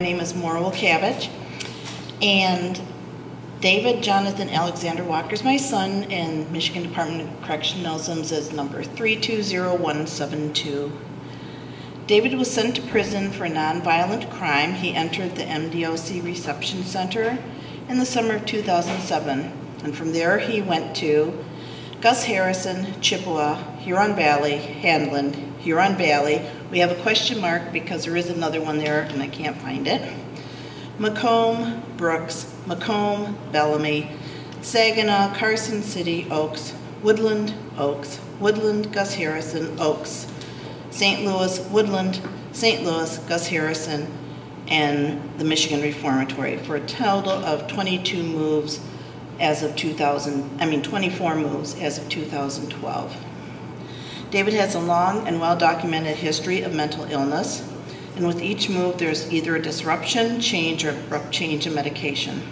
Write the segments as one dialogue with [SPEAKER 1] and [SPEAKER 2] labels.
[SPEAKER 1] My name is Mora Cabbage, and David Jonathan Alexander Walker is my son, and Michigan Department of Correction knows him as number 320172. David was sent to prison for a nonviolent crime. He entered the MDOC Reception Center in the summer of 2007, and from there he went to Gus Harrison, Chippewa, Huron Valley, Handlon, Huron Valley. We have a question mark because there is another one there and I can't find it. Macomb, Brooks, Macomb, Bellamy, Saginaw, Carson City, Oaks, Woodland, Oaks, Woodland, Gus Harrison, Oaks, St. Louis, Woodland, St. Louis, Gus Harrison, and the Michigan Reformatory for a total of 22 moves as of 2000, I mean 24 moves as of 2012. David has a long and well-documented history of mental illness, and with each move there's either a disruption, change, or abrupt change in medication.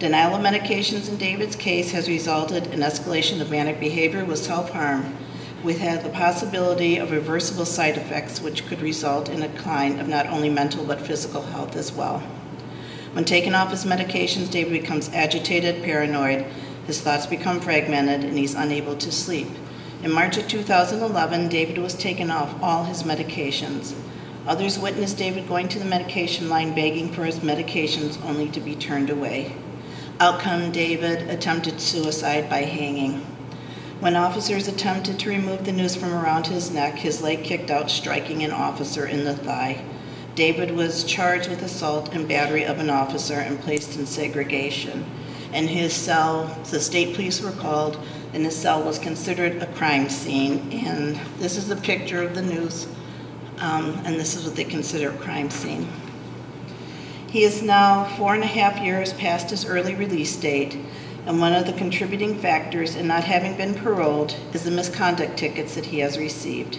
[SPEAKER 1] Denial of medications in David's case has resulted in escalation of manic behavior with self-harm, with had the possibility of reversible side effects which could result in a decline of not only mental but physical health as well. When taken off his medications, David becomes agitated, paranoid, his thoughts become fragmented, and he's unable to sleep. In March of 2011, David was taken off all his medications. Others witnessed David going to the medication line begging for his medications only to be turned away. Outcome David attempted suicide by hanging. When officers attempted to remove the noose from around his neck, his leg kicked out, striking an officer in the thigh. David was charged with assault and battery of an officer and placed in segregation. In his cell, the state police were called, and his cell was considered a crime scene. And this is a picture of the news, um, and this is what they consider a crime scene. He is now four and a half years past his early release date, and one of the contributing factors in not having been paroled is the misconduct tickets that he has received.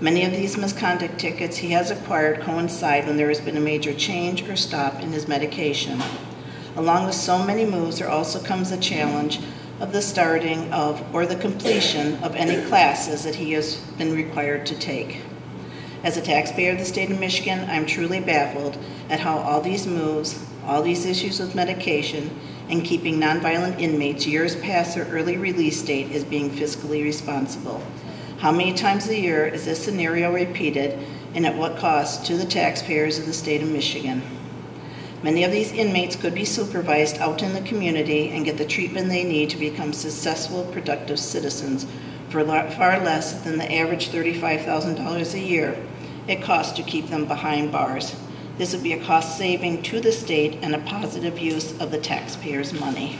[SPEAKER 1] Many of these misconduct tickets he has acquired coincide when there has been a major change or stop in his medication. Along with so many moves, there also comes the challenge of the starting of or the completion of any classes that he has been required to take. As a taxpayer of the state of Michigan, I'm truly baffled at how all these moves, all these issues with medication, and keeping nonviolent inmates years past their early release date is being fiscally responsible. How many times a year is this scenario repeated and at what cost to the taxpayers of the state of Michigan? Many of these inmates could be supervised out in the community and get the treatment they need to become successful, productive citizens for far less than the average $35,000 a year it costs to keep them behind bars. This would be a cost saving to the state and a positive use of the taxpayers' money.